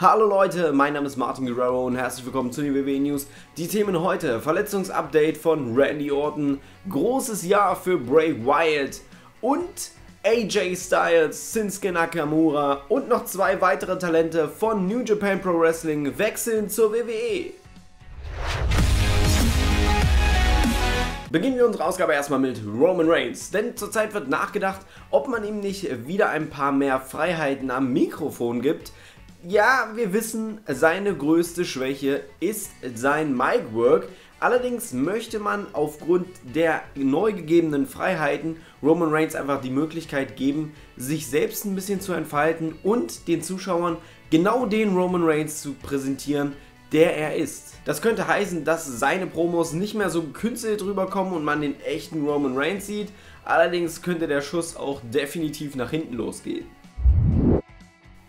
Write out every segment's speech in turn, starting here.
Hallo Leute, mein Name ist Martin Guerrero und herzlich willkommen zu den WWE News. Die Themen heute: Verletzungsupdate von Randy Orton, großes Jahr für Bray Wyatt und AJ Styles, Shinsuke Nakamura und noch zwei weitere Talente von New Japan Pro Wrestling wechseln zur WWE. Beginnen wir unsere Ausgabe erstmal mit Roman Reigns, denn zurzeit wird nachgedacht, ob man ihm nicht wieder ein paar mehr Freiheiten am Mikrofon gibt, ja, wir wissen, seine größte Schwäche ist sein Mic-Work. Allerdings möchte man aufgrund der neu gegebenen Freiheiten Roman Reigns einfach die Möglichkeit geben, sich selbst ein bisschen zu entfalten und den Zuschauern genau den Roman Reigns zu präsentieren, der er ist. Das könnte heißen, dass seine Promos nicht mehr so gekünstelt rüberkommen und man den echten Roman Reigns sieht. Allerdings könnte der Schuss auch definitiv nach hinten losgehen.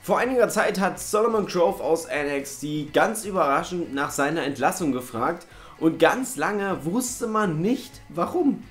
Vor einiger Zeit hat Solomon Grove aus NXT ganz überraschend nach seiner Entlassung gefragt und ganz lange wusste man nicht warum.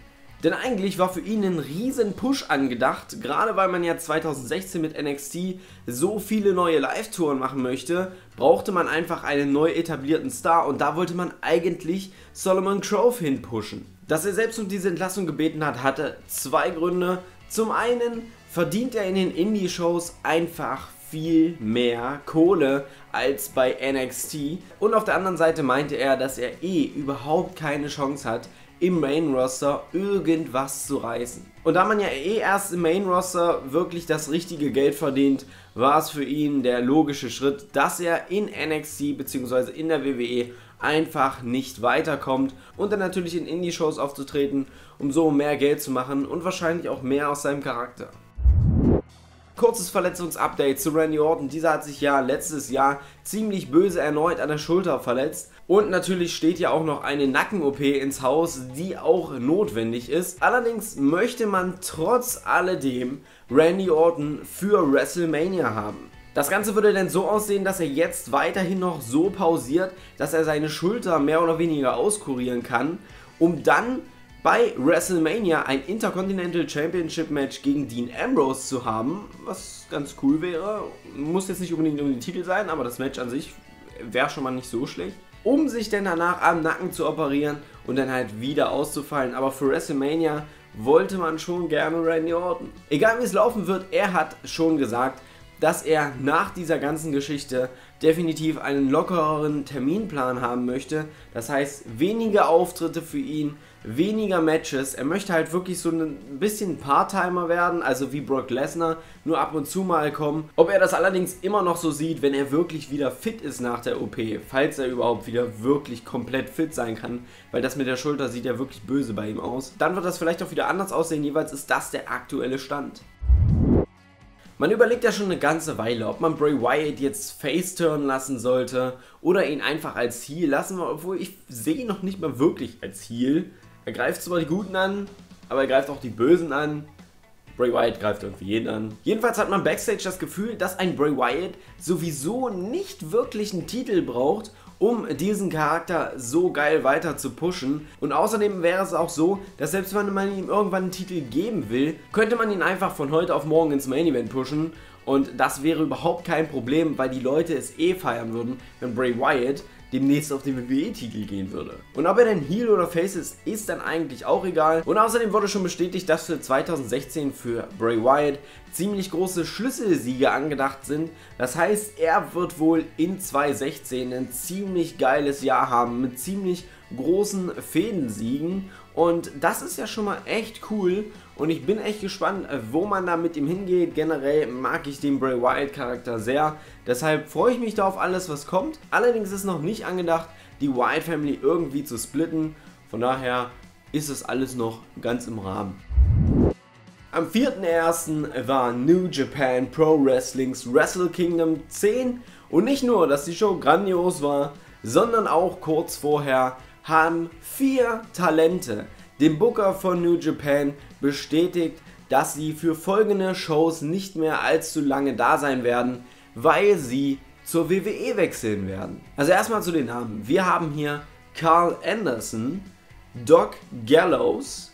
Denn eigentlich war für ihn ein riesen Push angedacht, gerade weil man ja 2016 mit NXT so viele neue Live-Touren machen möchte, brauchte man einfach einen neu etablierten Star und da wollte man eigentlich Solomon Grove hinpushen. Dass er selbst um diese Entlassung gebeten hat, hatte zwei Gründe. Zum einen verdient er in den Indie-Shows einfach viel mehr Kohle als bei NXT. Und auf der anderen Seite meinte er, dass er eh überhaupt keine Chance hat, im Main Roster irgendwas zu reißen. Und da man ja eh erst im Main Roster wirklich das richtige Geld verdient, war es für ihn der logische Schritt, dass er in NXT bzw. in der WWE einfach nicht weiterkommt und dann natürlich in Indie-Shows aufzutreten, um so mehr Geld zu machen und wahrscheinlich auch mehr aus seinem Charakter. Kurzes Verletzungsupdate zu Randy Orton. Dieser hat sich ja letztes Jahr ziemlich böse erneut an der Schulter verletzt. Und natürlich steht ja auch noch eine Nacken-OP ins Haus, die auch notwendig ist. Allerdings möchte man trotz alledem Randy Orton für WrestleMania haben. Das Ganze würde dann so aussehen, dass er jetzt weiterhin noch so pausiert, dass er seine Schulter mehr oder weniger auskurieren kann, um dann bei WrestleMania ein Intercontinental Championship Match gegen Dean Ambrose zu haben, was ganz cool wäre. Muss jetzt nicht unbedingt um den Titel sein, aber das Match an sich wäre schon mal nicht so schlecht. Um sich dann danach am Nacken zu operieren und dann halt wieder auszufallen. Aber für WrestleMania wollte man schon gerne Randy Orton. Egal wie es laufen wird, er hat schon gesagt, dass er nach dieser ganzen Geschichte definitiv einen lockereren Terminplan haben möchte. Das heißt, weniger Auftritte für ihn, weniger Matches. Er möchte halt wirklich so ein bisschen Part-Timer werden, also wie Brock Lesnar, nur ab und zu mal kommen. Ob er das allerdings immer noch so sieht, wenn er wirklich wieder fit ist nach der OP, falls er überhaupt wieder wirklich komplett fit sein kann, weil das mit der Schulter sieht ja wirklich böse bei ihm aus, dann wird das vielleicht auch wieder anders aussehen. Jeweils ist das der aktuelle Stand. Man überlegt ja schon eine ganze Weile, ob man Bray Wyatt jetzt face-turn lassen sollte oder ihn einfach als Heal lassen, obwohl ich sehe ihn noch nicht mal wirklich als Heal. Er greift zwar die Guten an, aber er greift auch die Bösen an. Bray Wyatt greift irgendwie jeden an. Jedenfalls hat man backstage das Gefühl, dass ein Bray Wyatt sowieso nicht wirklich einen Titel braucht um diesen Charakter so geil weiter zu pushen. Und außerdem wäre es auch so, dass selbst wenn man ihm irgendwann einen Titel geben will, könnte man ihn einfach von heute auf morgen ins Main Event pushen. Und das wäre überhaupt kein Problem, weil die Leute es eh feiern würden, wenn Bray Wyatt demnächst auf den WWE-Titel gehen würde. Und ob er denn Heel oder Face ist, ist dann eigentlich auch egal. Und außerdem wurde schon bestätigt, dass für 2016 für Bray Wyatt ziemlich große Schlüsselsiege angedacht sind. Das heißt, er wird wohl in 2016 ein ziemlich geiles Jahr haben mit ziemlich großen Fädensiegen und das ist ja schon mal echt cool und ich bin echt gespannt, wo man da mit ihm hingeht. Generell mag ich den Bray Wyatt Charakter sehr, deshalb freue ich mich da auf alles, was kommt. Allerdings ist noch nicht angedacht, die Wyatt Family irgendwie zu splitten, von daher ist es alles noch ganz im Rahmen. Am 4.1. war New Japan Pro Wrestlings Wrestle Kingdom 10 und nicht nur, dass die Show grandios war, sondern auch kurz vorher haben vier Talente dem Booker von New Japan bestätigt, dass sie für folgende Shows nicht mehr allzu lange da sein werden, weil sie zur WWE wechseln werden. Also erstmal zu den Namen. Wir haben hier Carl Anderson, Doc Gallows,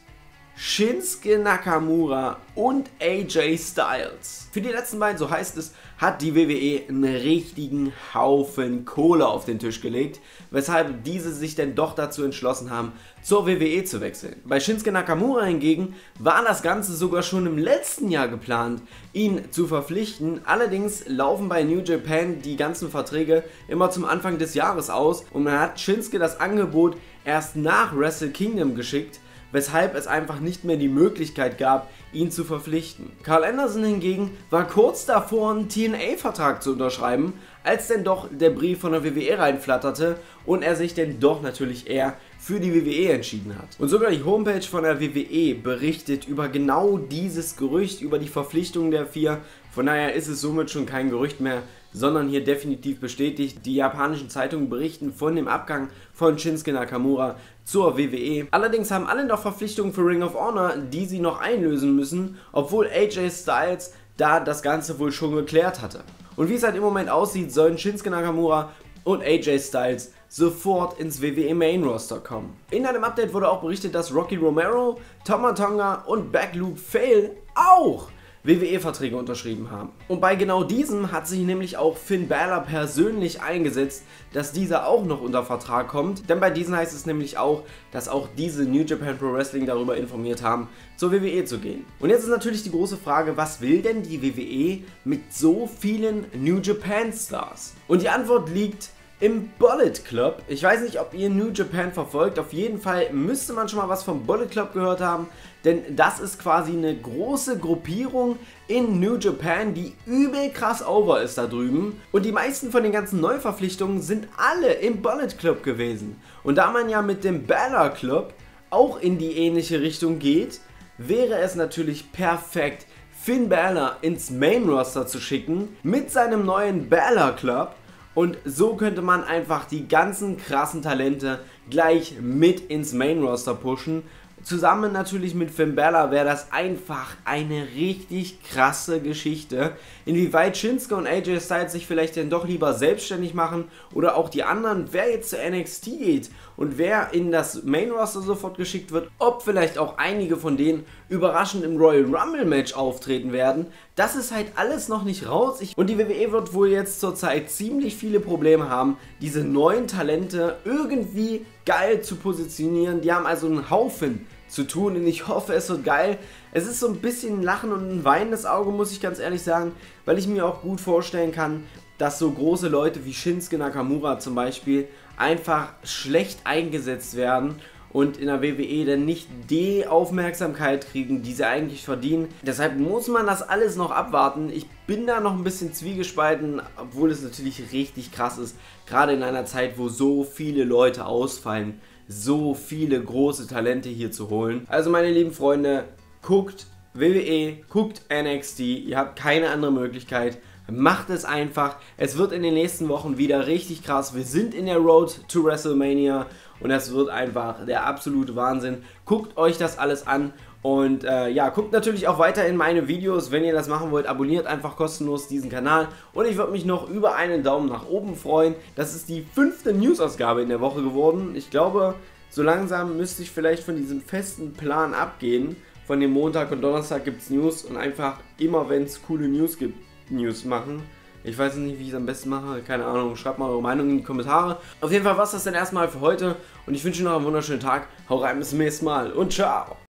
Shinsuke Nakamura und AJ Styles. Für die letzten beiden, so heißt es, hat die WWE einen richtigen Haufen Kohle auf den Tisch gelegt, weshalb diese sich denn doch dazu entschlossen haben, zur WWE zu wechseln. Bei Shinsuke Nakamura hingegen war das Ganze sogar schon im letzten Jahr geplant, ihn zu verpflichten. Allerdings laufen bei New Japan die ganzen Verträge immer zum Anfang des Jahres aus und man hat Shinsuke das Angebot erst nach Wrestle Kingdom geschickt, weshalb es einfach nicht mehr die Möglichkeit gab, ihn zu verpflichten. Carl Anderson hingegen war kurz davor, einen TNA-Vertrag zu unterschreiben, als denn doch der Brief von der WWE reinflatterte und er sich denn doch natürlich eher für die WWE entschieden hat. Und sogar die Homepage von der WWE berichtet über genau dieses Gerücht, über die Verpflichtung der vier. Von daher ist es somit schon kein Gerücht mehr, sondern hier definitiv bestätigt. Die japanischen Zeitungen berichten von dem Abgang von Shinsuke Nakamura zur WWE. Allerdings haben alle noch Verpflichtungen für Ring of Honor, die sie noch einlösen müssen, obwohl AJ Styles da das Ganze wohl schon geklärt hatte. Und wie es halt im Moment aussieht, sollen Shinsuke Nakamura und AJ Styles sofort ins WWE Main Roster kommen. In einem Update wurde auch berichtet, dass Rocky Romero, Toma Tonga und Backloop Fail auch WWE-Verträge unterschrieben haben. Und bei genau diesem hat sich nämlich auch Finn Balor persönlich eingesetzt, dass dieser auch noch unter Vertrag kommt. Denn bei diesen heißt es nämlich auch, dass auch diese New Japan Pro Wrestling darüber informiert haben, zur WWE zu gehen. Und jetzt ist natürlich die große Frage, was will denn die WWE mit so vielen New Japan Stars? Und die Antwort liegt im Bullet Club. Ich weiß nicht, ob ihr New Japan verfolgt. Auf jeden Fall müsste man schon mal was vom Bullet Club gehört haben, denn das ist quasi eine große Gruppierung in New Japan, die übel krass over ist da drüben. Und die meisten von den ganzen Neuverpflichtungen sind alle im Bullet Club gewesen. Und da man ja mit dem Balor Club auch in die ähnliche Richtung geht, wäre es natürlich perfekt, Finn Balor ins Main Roster zu schicken mit seinem neuen Balor Club und so könnte man einfach die ganzen krassen Talente gleich mit ins Main Roster pushen Zusammen natürlich mit Finn Bella wäre das einfach eine richtig krasse Geschichte. Inwieweit Shinsuke und AJ Styles sich vielleicht denn doch lieber selbstständig machen oder auch die anderen, wer jetzt zu NXT geht und wer in das Main Roster sofort geschickt wird, ob vielleicht auch einige von denen überraschend im Royal Rumble Match auftreten werden, das ist halt alles noch nicht raus. Ich und die WWE wird wohl jetzt zurzeit ziemlich viele Probleme haben, diese neuen Talente irgendwie geil zu positionieren. Die haben also einen Haufen zu tun und ich hoffe, es wird geil. Es ist so ein bisschen ein Lachen und ein weinendes Auge, muss ich ganz ehrlich sagen, weil ich mir auch gut vorstellen kann, dass so große Leute wie Shinsuke Nakamura zum Beispiel einfach schlecht eingesetzt werden und in der WWE dann nicht die Aufmerksamkeit kriegen, die sie eigentlich verdienen. Deshalb muss man das alles noch abwarten. Ich bin da noch ein bisschen zwiegespalten, obwohl es natürlich richtig krass ist, gerade in einer Zeit, wo so viele Leute ausfallen so viele große Talente hier zu holen. Also meine lieben Freunde, guckt WWE, guckt NXT, ihr habt keine andere Möglichkeit. Macht es einfach. Es wird in den nächsten Wochen wieder richtig krass. Wir sind in der Road to WrestleMania und es wird einfach der absolute Wahnsinn. Guckt euch das alles an und äh, ja, guckt natürlich auch weiter in meine Videos. Wenn ihr das machen wollt, abonniert einfach kostenlos diesen Kanal. Und ich würde mich noch über einen Daumen nach oben freuen. Das ist die fünfte News-Ausgabe in der Woche geworden. Ich glaube, so langsam müsste ich vielleicht von diesem festen Plan abgehen. Von dem Montag und Donnerstag gibt es News und einfach immer, wenn es coole News gibt, News machen. Ich weiß nicht, wie ich es am besten mache. Keine Ahnung. Schreibt mal eure Meinung in die Kommentare. Auf jeden Fall war es das dann erstmal für heute. Und ich wünsche noch einen wunderschönen Tag. Hau rein, bis zum nächsten Mal. Und ciao.